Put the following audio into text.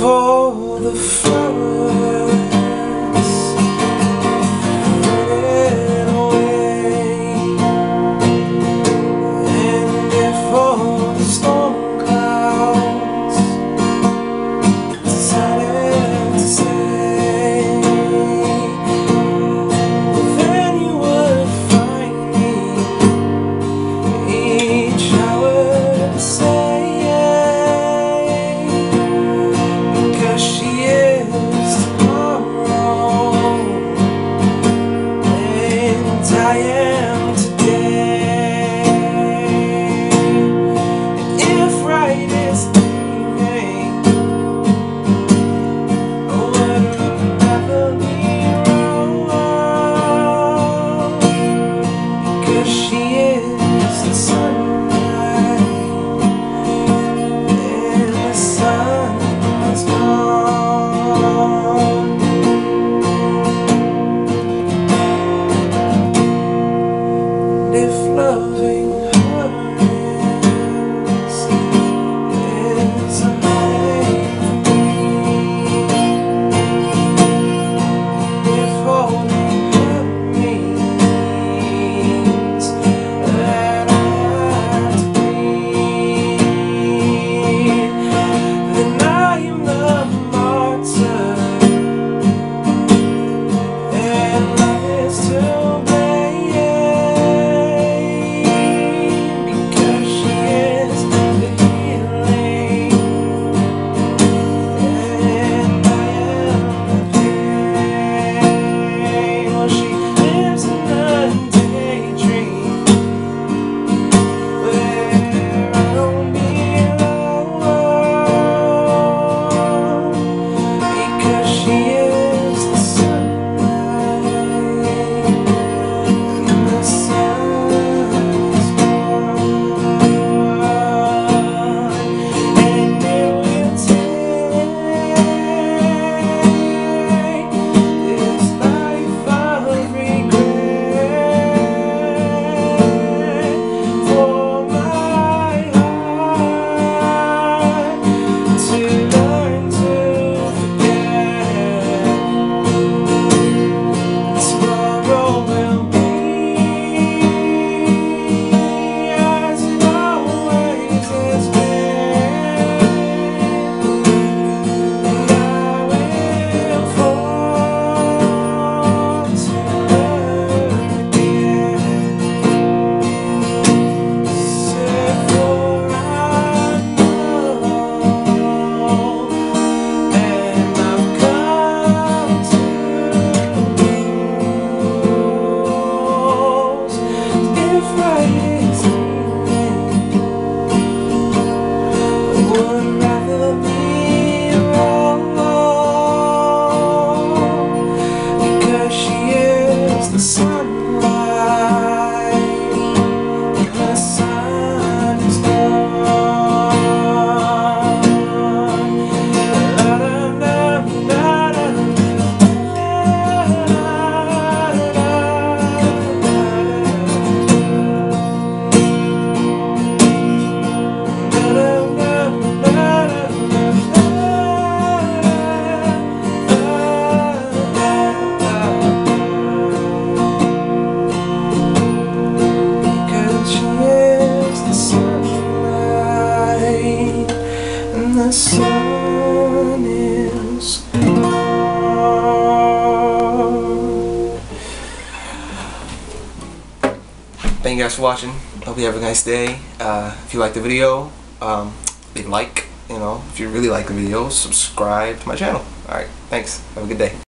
for the fun. The Thank you guys for watching. Hope you have a nice day. Uh, if you like the video, um, leave a like. You know, if you really like the video, subscribe to my channel. Alright, thanks. Have a good day.